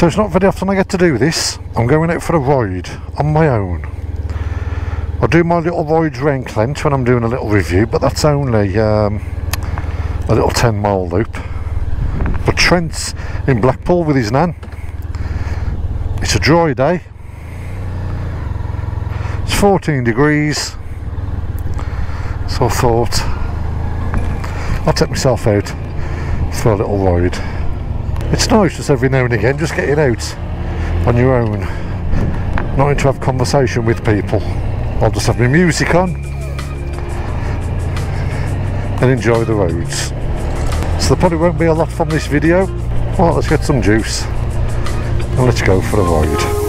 So it's not very often I get to do this. I'm going out for a ride on my own. I do my little rides round Clent when I'm doing a little review, but that's only um, a little 10 mile loop. But Trent's in Blackpool with his nan. It's a dry day. It's 14 degrees. So I thought I'll take myself out for a little ride. It's nice just every now and again just getting out on your own. Not to have conversation with people. I'll just have my music on and enjoy the roads. So there probably won't be a lot from this video. Well, let's get some juice and let's go for a ride.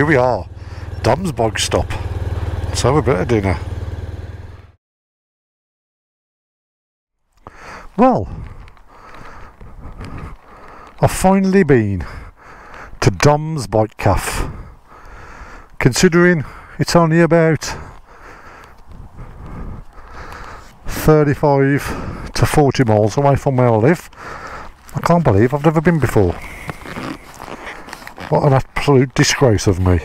Here we are, Dom's Bog Stop. Let's have a bit of dinner. Well, I've finally been to Dom's Bike Cafe. Considering it's only about 35 to 40 miles away from where I live, I can't believe I've never been before. What an absolute disgrace of me.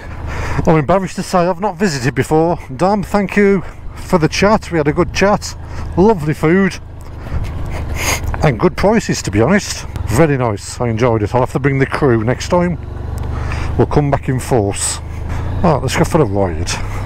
I'm embarrassed to say I've not visited before. Dom, thank you for the chat. We had a good chat. Lovely food. And good prices, to be honest. Very nice. I enjoyed it. I'll have to bring the crew next time. We'll come back in force. Right, let's go for a ride.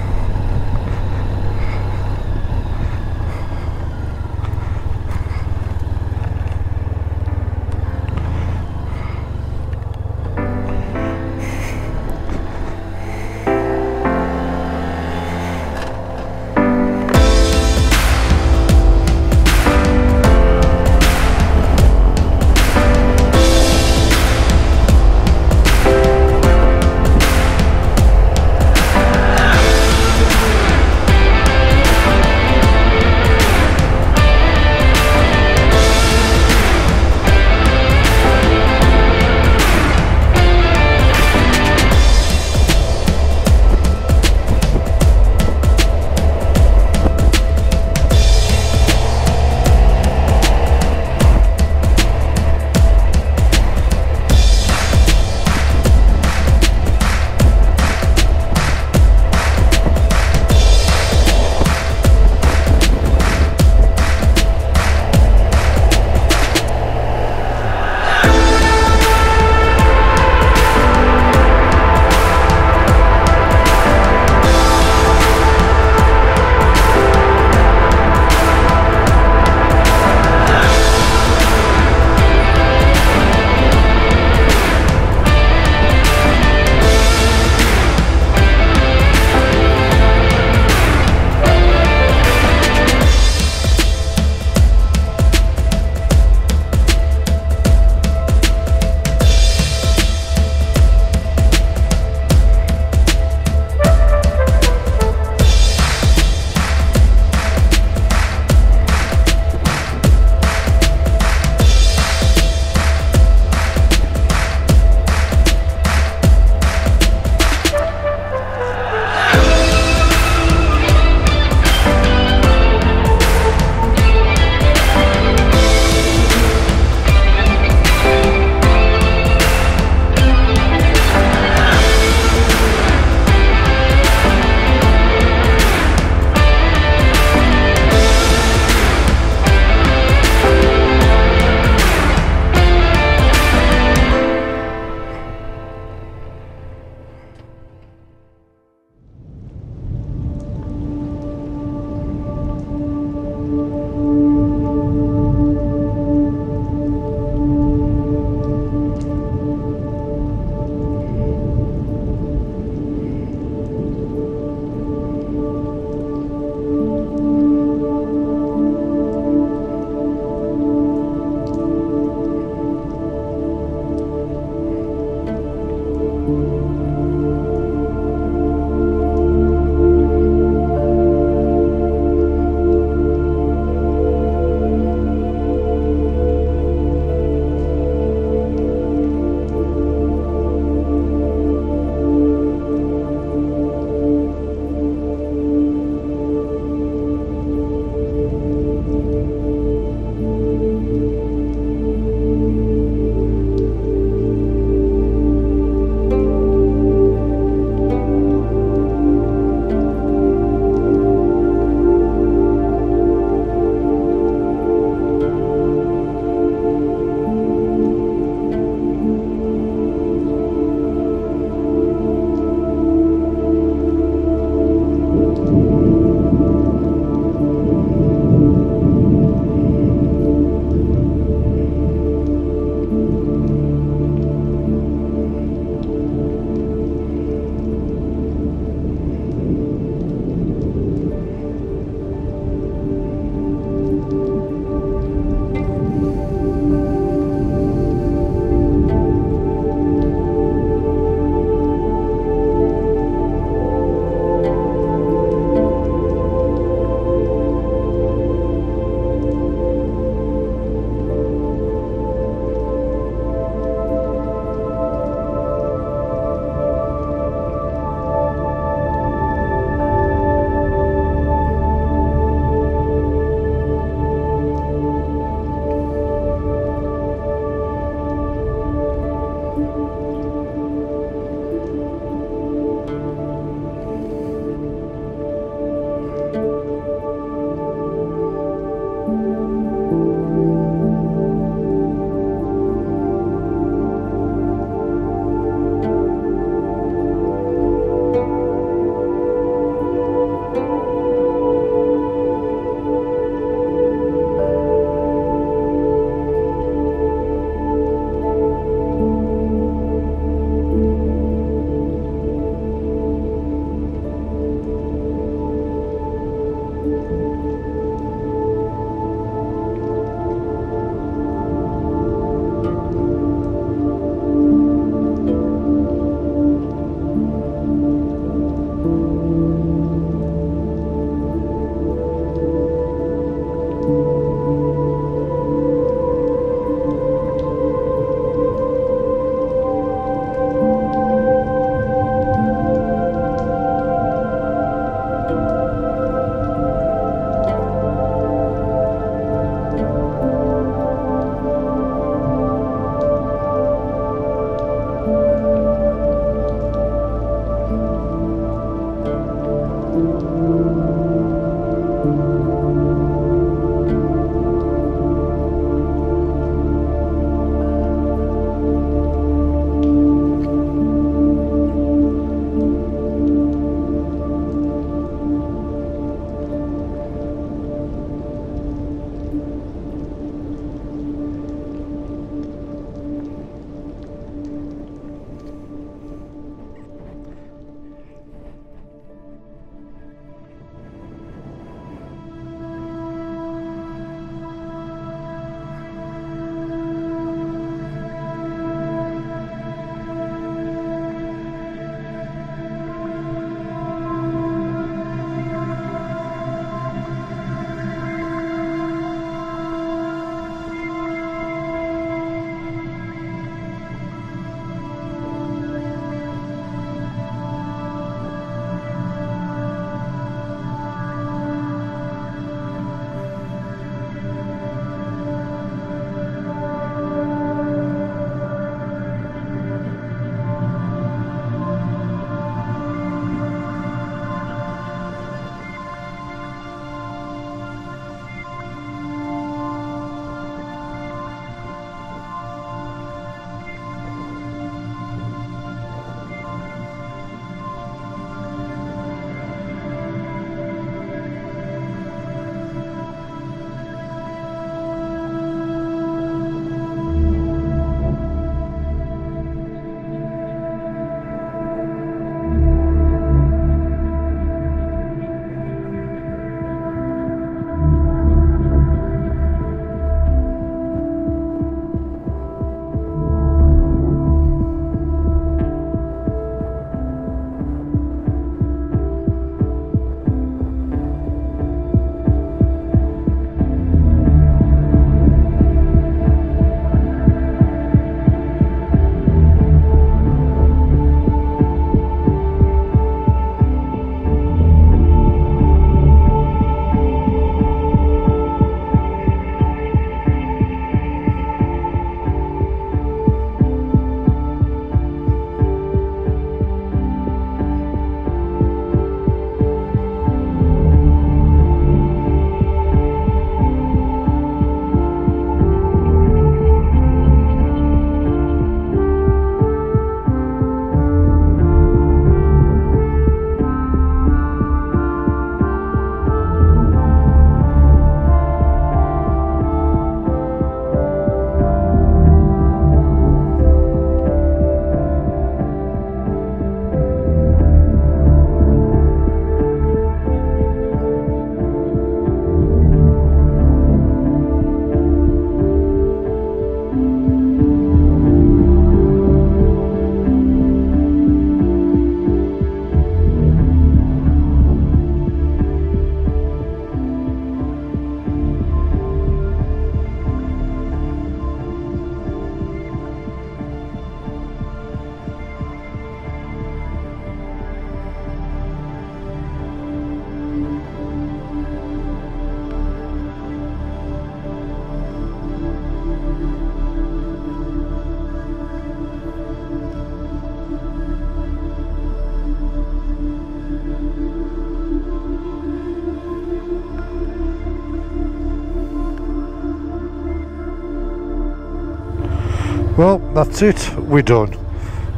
Well, that's it. We're done.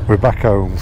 We're back home.